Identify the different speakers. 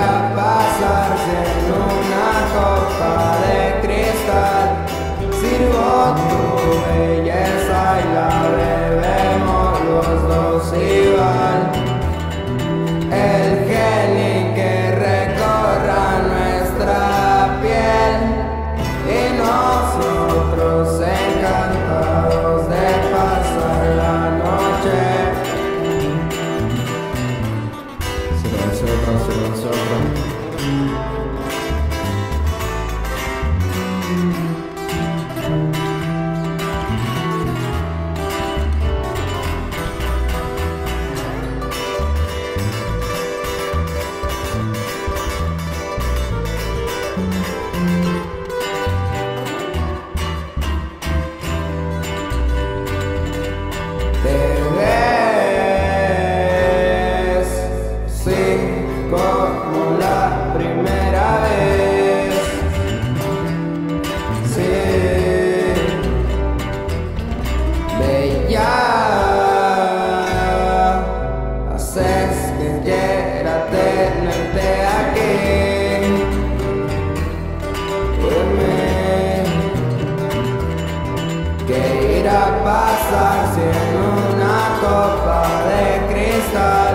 Speaker 1: acabar. Silencio. Thank que irá a pasarse en una copa de cristal.